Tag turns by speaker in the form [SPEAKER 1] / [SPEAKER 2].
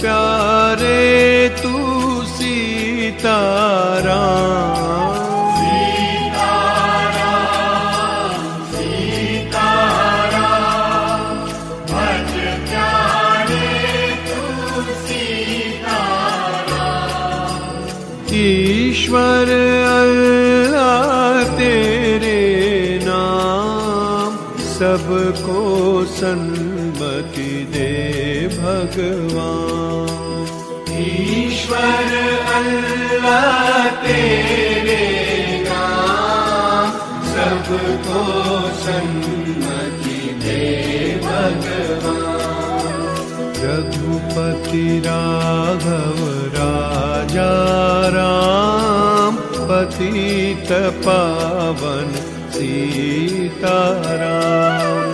[SPEAKER 1] प्यारे तू सीताराम ईश्वर अल्लाह तेरे नाम सबको सन्मति दे इश्वर ईश्वर तेरे गाम सब को सन्मति दे बगवाम रखुपति राघव राजा राम पतीत पावन सीता राम